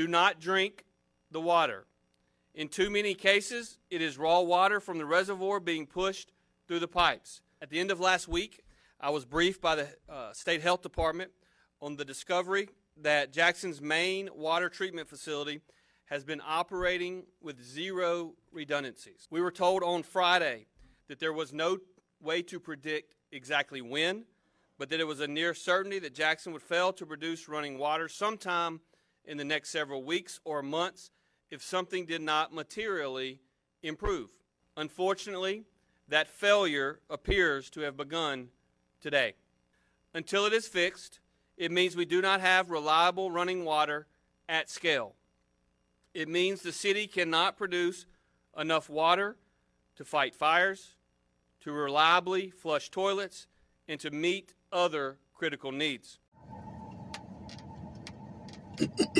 Do not drink the water. In too many cases, it is raw water from the reservoir being pushed through the pipes. At the end of last week, I was briefed by the uh, State Health Department on the discovery that Jackson's main water treatment facility has been operating with zero redundancies. We were told on Friday that there was no way to predict exactly when, but that it was a near certainty that Jackson would fail to produce running water sometime in the next several weeks or months if something did not materially improve. Unfortunately, that failure appears to have begun today. Until it is fixed, it means we do not have reliable running water at scale. It means the city cannot produce enough water to fight fires, to reliably flush toilets, and to meet other critical needs.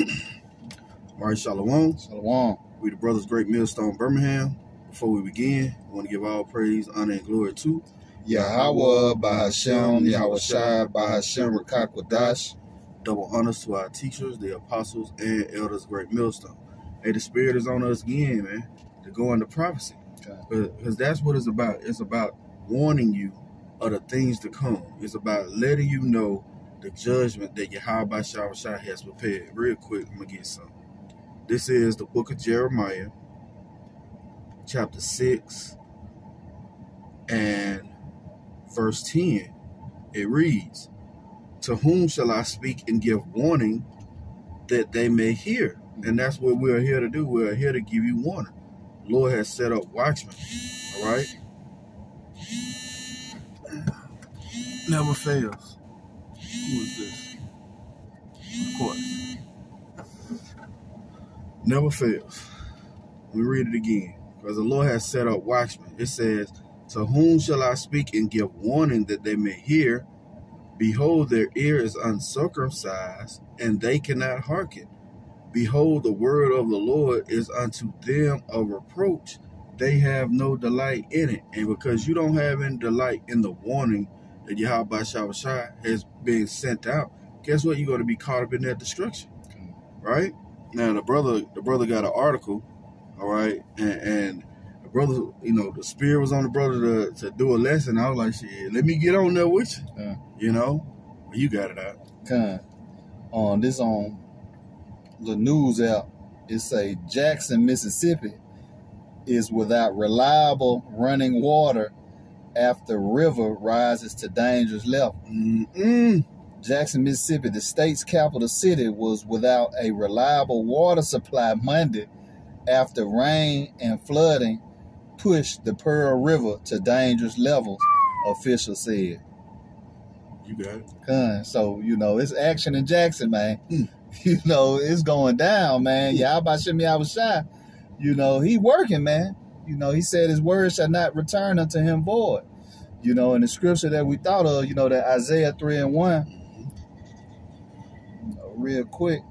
All right, Shalom. Shalom. We the Brothers Great Millstone Birmingham. Before we begin, we want to give all praise, honor, and glory to Yahweh, Bahasham, Yahweh Shai, Bahasham, Rakakwadash. double honors to our teachers, the apostles, and elders, Great Millstone. Hey, the Spirit is on us again, man, to go into prophecy. Okay. Uh, because that's what it's about. It's about warning you of the things to come. It's about letting you know the judgment that Yahweh Shah has prepared. Real quick, I'm going to get some. This is the book of Jeremiah, chapter 6, and verse 10. It reads, To whom shall I speak and give warning that they may hear? And that's what we're here to do. We're here to give you warning. Lord has set up watchmen. All right? Never fails. Who is this? Of course. Never fails. Me read it again. Because the Lord has set up watchmen. It says, To whom shall I speak and give warning that they may hear? Behold, their ear is uncircumcised, and they cannot hearken. Behold, the word of the Lord is unto them a reproach. They have no delight in it. And because you don't have any delight in the warning that Yahweh Shah has been sent out, guess what? You're going to be caught up in that destruction. Right? Now the brother the brother got an article, all right, and, and the brother, you know, the spirit was on the brother to, to do a lesson. I was like, shit, let me get on there with you. Yeah. You know? You got it out. Kind. On this on the news app, it say Jackson, Mississippi is without reliable running water after river rises to dangerous level. Mm-mm. Jackson, Mississippi, the state's capital city, was without a reliable water supply Monday after rain and flooding pushed the Pearl River to dangerous levels, officials said. You got it. Con. So, you know, it's action in Jackson, man. Mm. You know, it's going down, man. Yeah, about Shimmy I was shy. You know, he working, man. You know, he said his word shall not return unto him void. You know, in the scripture that we thought of, you know, that Isaiah 3 and 1, you know, real quick.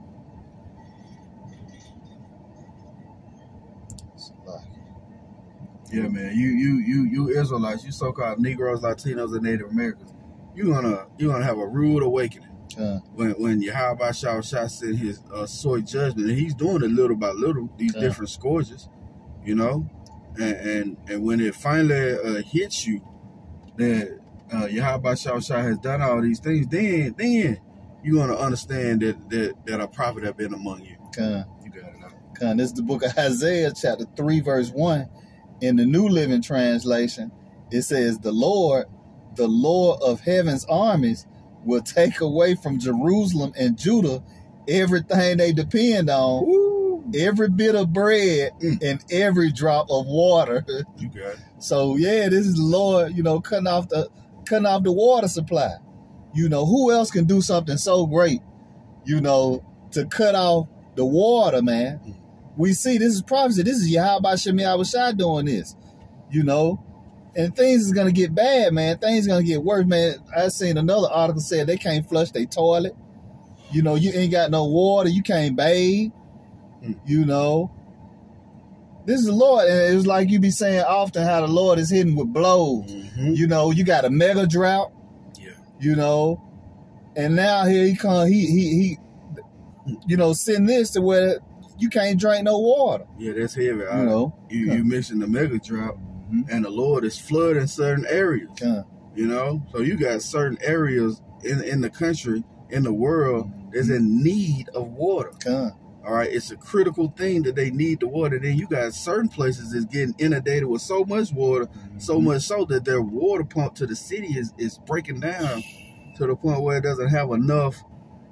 Yeah, man. You you you you Israelites, you so called Negroes, Latinos, and Native Americans, you gonna you gonna have a rude awakening Con. when when Yahweh Shah Shah sent his uh, soy judgment, and he's doing it little by little, these Yeah. different scourges, you know, and and, and when it finally uh, hits you that uh, Yahweh Shah Shah has done all these things, then then you're gonna understand that that that a prophet have been among you. Con. You got it. Out. Con. This is the book of Isaiah, chapter 3, verse 1. In the New Living Translation, it says, The Lord, the Lord of heaven's armies, will take away from Jerusalem and Judah everything they depend on, Woo. Every bit of bread Mm. and every drop of water. You got it. So yeah, this is the Lord, you know, cutting off the cutting off the water supply. You know, who else can do something so great, you know, to cut off the water, man? We see this is prophecy. This is Yahweh Shemi Awashai doing this, you know. And things is gonna get bad, man. Things gonna get worse, man. I seen another article said they can't flush their toilet. You know, you ain't got no water, you can't bathe. You know, this is the Lord, and it's like you be saying often how the Lord is hitting with blows. Mhm. You know, you got a mega drought. Yeah. You know, and now here he come. He he he. you know, send this to where you can't drink no water. Yeah, that's heavy. You I- know, you, you mentioned the mega drought, Mhm. and the Lord is flooding certain areas. You know, so you got certain areas in in the country, in the world, that's in need of water. con, All right, it's a critical thing that they need the water. Then you got certain places is getting inundated with so much water, so Mhm. much so that their water pump to the city is is breaking down to the point where it doesn't have enough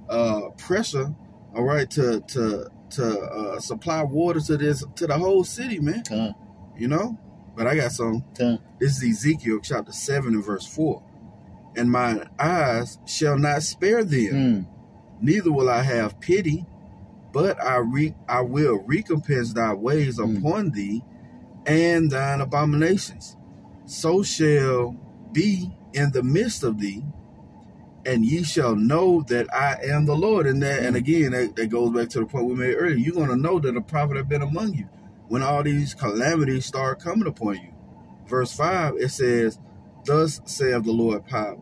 uh, pressure. All right, to to to uh, supply water to this to the whole city, man. con, You know, but I got some. con, This is Ezekiel chapter 7 and verse 4. And my eyes shall not spare them, mm, neither will I have pity, but I re- I will recompense thy ways Mm. upon thee and thine abominations. So shall be in the midst of thee, and ye shall know that I am the Lord. And that, and Mm. again, that, that goes back to the point we made earlier. You're going to know that a prophet have been among you when all these calamities start coming upon you. Verse 5, it says, Thus saith the Lord power,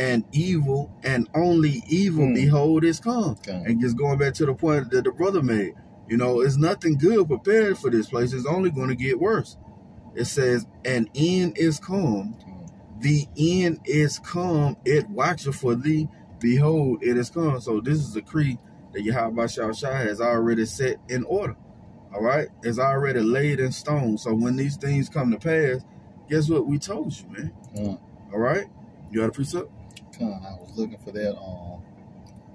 and evil, and only evil, Mm. behold, is come. con, And just going back to the point that the brother made, you know, it's nothing good prepared for this place. It's only going to get worse. It says, An end is come, the end is come, it watcheth for thee, behold, it is come. So this is a creed that Yahweh Shah has already set in order. All right? It's already laid in stone. So when these things come to pass, guess what we told you, man? con, All right? You got a precept? I was looking for that. Um,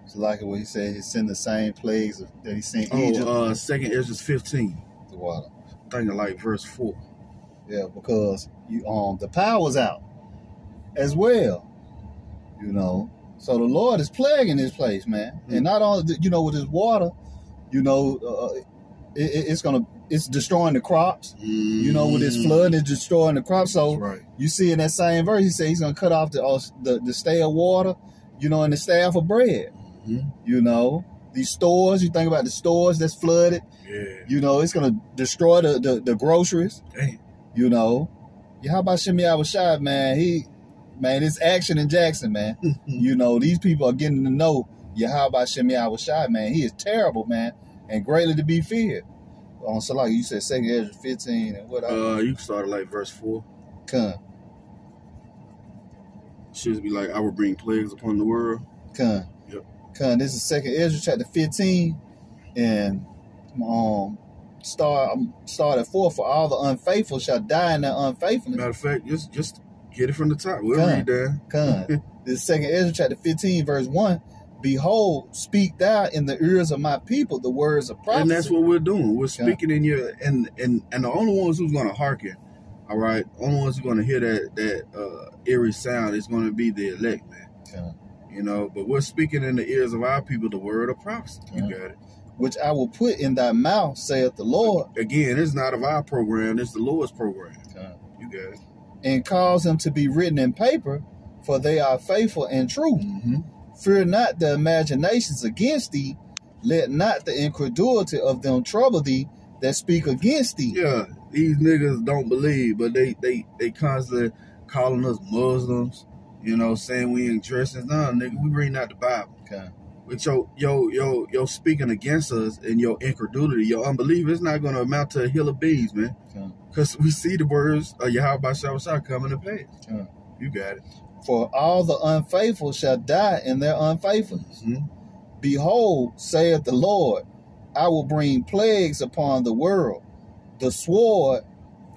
it's like what he said. He sent the same plagues that he sent Egypt. Oh, uh, second Esdras 15. the water. I think I like verse 4. Yeah, because you um the power's out as well. You know, so the Lord is plaguing this place, man, Mm. and not only you know with this water, you know, uh, it, it- it's gonna it's destroying the crops. You know, with this flood, it's destroying the crops. So right. you see in that same verse, he said he's gonna cut off the uh, the, the stale water, you know, and the staff of bread. Mhm. You know, these stores. You think about the stores that's flooded. Yeah. You know, it's gonna destroy the the, the groceries. Damn. You know, yeah. How about Shimmy Shot, man? He, man, it's action in Jackson, man. you know, these people are getting to know yeah. How about Shimmy Shot, man? He is terrible, man, and greatly to be feared. On so like you said, second Esdras fifteen and what I Uh, you started like verse 4. come, Should be like, I will bring plagues upon the world. come, Yep. come. This is second Esdras chapter fifteen, and um, start um, start at four. For all the unfaithful shall die in their unfaithfulness. Matter of fact, just just get it from the top. We'll Come. read that. Con. this second Esdras chapter 15, verse 1. Behold, speak thou in the ears of my people the words of prophecy. And that's what we're doing. We're speaking in your and and and the only ones who's gonna hearken, all right, only ones who's gonna hear that that uh eerie sound is gonna be the elect, man. Con. You know, but we're speaking in the ears of our people the word of prophecy. You got it. Which I will put in thy mouth, saith the Lord, Again, it's not of our program, it's the Lord's program. You got it. and cause them to be written in paper, for they are faithful and true. Mm-hmm. Fear not the imaginations against thee, let not the incredulity of them trouble thee that speak against thee. Yeah, these niggas don't believe, but they they they constantly calling us Muslims. You know, saying we ain't dressing. Nah, nigga, we reading out the Bible. Con. With your your your your speaking against us and your incredulity, your unbelief, it's not going to amount to a hill of beans, man. Okay. Because we see the words of Yahweh Shah coming to pass. Okay. You got it. For all the unfaithful shall die in their unfaithfulness. Mhm. Behold, saith the Lord, I will bring plagues upon the world, the sword,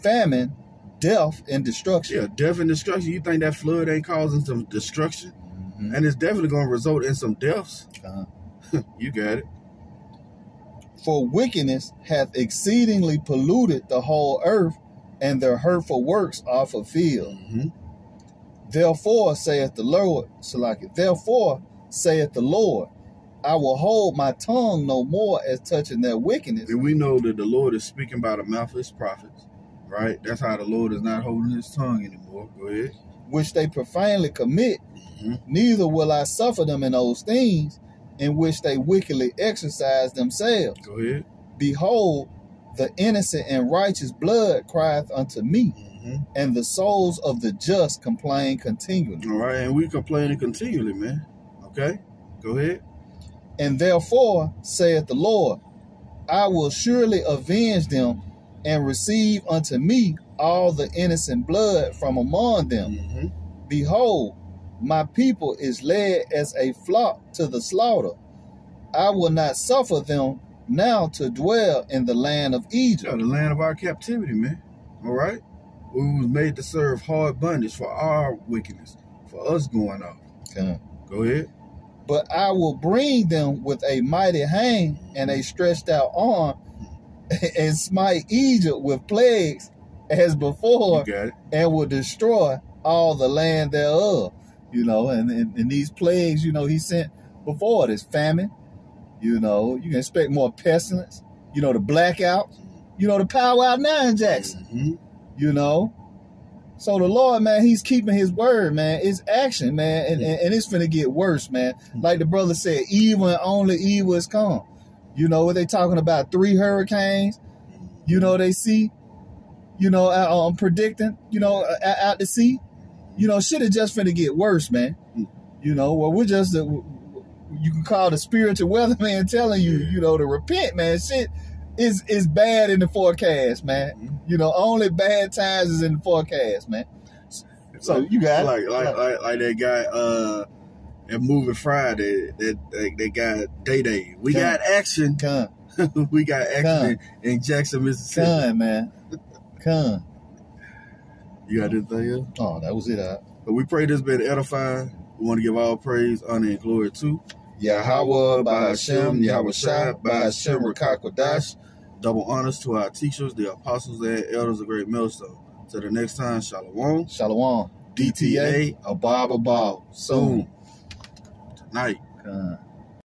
famine, death, and destruction. Yeah, death and destruction. You think that flood ain't causing some destruction? Mhm. And it's definitely going to result in some deaths. Uh-huh. you got it. For wickedness hath exceedingly polluted the whole earth, and their hurtful works are fulfilled. hmm Therefore saith the Lord, Salaki, therefore saith the Lord, I will hold my tongue no more as touching their wickedness, And we know that the Lord is speaking by the mouth of his prophets, right? That's how the Lord is not holding his tongue anymore. Go ahead. which they profanely commit, hmm neither will I suffer them in those things in which they wickedly exercise themselves. Go ahead. Behold, the innocent and righteous blood crieth unto me, hmm and the souls of the just complain continually. All right. And we complaining continually, man. Okay. Go ahead. And therefore, saith the Lord, I will surely avenge them and receive unto me all the innocent blood from among them. Mm-hmm. Behold, my people is led as a flock to the slaughter. I will not suffer them now to dwell in the land of Yeah, Egypt. the land of our captivity, man. All right? We was made to serve hard bondage for our wickedness, for us going off. Okay. Go ahead. But I will bring them with a mighty hand and a stretched out arm and smite Egypt with plagues as before You got it. and will destroy all the land thereof. You know, and, and, and these plagues, you know, he sent before this famine. You know, you can expect more pestilence. You know, the blackouts. You know, the power out now in Jackson. Mm-hmm. You know. So the Lord, man, he's keeping his word, man. It's action, man. And, and, and it's finna get worse, man. Like the brother said, evil and only evil is come. You know, what they talking about three hurricanes, you know, they see, you know, uh, um, predicting, you know, uh, out to sea. You know, shit is just finna get worse, man. You know, well, we're just, uh, you can call the spiritual weatherman telling you, you know, to repent, man. Shit is is bad in the forecast, man. You know, only bad times is in the forecast, man. So you got like like like like that guy uh that movie Friday that that, that guy Day Day. We Come. got action. Come, we got action in, in Jackson, Mississippi. come, man. Come. You got anything else? Oh, that was it. Uh, But we pray this been edifying. We want to give all praise, honor, and glory to Yahweh, by Hashem, Yahawashi, by Hashem, Rawchaa Qadash. Double honors to our teachers, the apostles and elders of Great Millstone. Till the next time, Shalom. Shalom. DTA, a Bible ball. Soon. Tonight. Come.